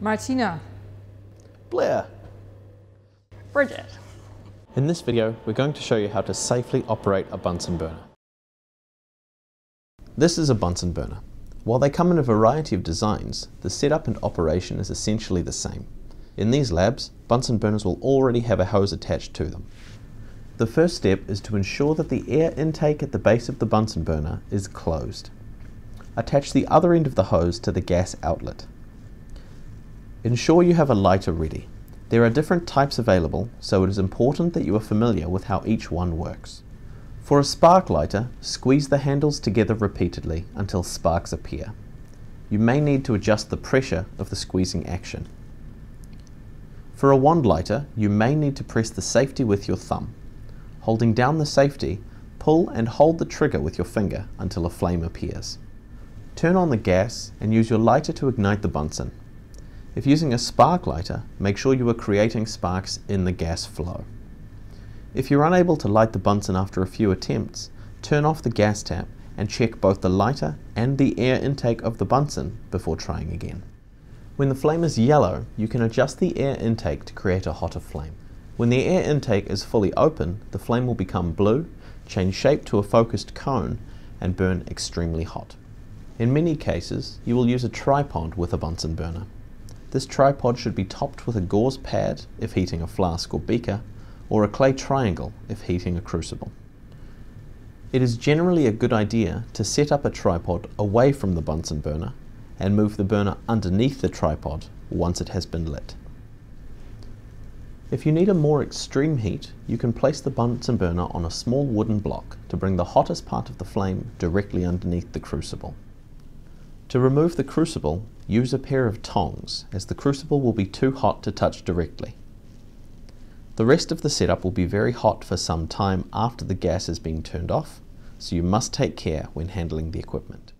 Martina. Blair. Bridget. In this video, we're going to show you how to safely operate a Bunsen burner. This is a Bunsen burner. While they come in a variety of designs, the setup and operation is essentially the same. In these labs, Bunsen burners will already have a hose attached to them. The first step is to ensure that the air intake at the base of the Bunsen burner is closed. Attach the other end of the hose to the gas outlet. Ensure you have a lighter ready. There are different types available, so it is important that you are familiar with how each one works. For a spark lighter, squeeze the handles together repeatedly until sparks appear. You may need to adjust the pressure of the squeezing action. For a wand lighter, you may need to press the safety with your thumb. Holding down the safety, pull and hold the trigger with your finger until a flame appears. Turn on the gas and use your lighter to ignite the Bunsen. If using a spark lighter, make sure you are creating sparks in the gas flow. If you're unable to light the Bunsen after a few attempts, turn off the gas tap and check both the lighter and the air intake of the Bunsen before trying again. When the flame is yellow, you can adjust the air intake to create a hotter flame. When the air intake is fully open, the flame will become blue, change shape to a focused cone, and burn extremely hot. In many cases, you will use a tripod with a Bunsen burner. This tripod should be topped with a gauze pad if heating a flask or beaker, or a clay triangle if heating a crucible. It is generally a good idea to set up a tripod away from the Bunsen burner and move the burner underneath the tripod once it has been lit. If you need a more extreme heat, you can place the Bunsen burner on a small wooden block to bring the hottest part of the flame directly underneath the crucible. To remove the crucible, use a pair of tongs as the crucible will be too hot to touch directly. The rest of the setup will be very hot for some time after the gas has been turned off, so you must take care when handling the equipment.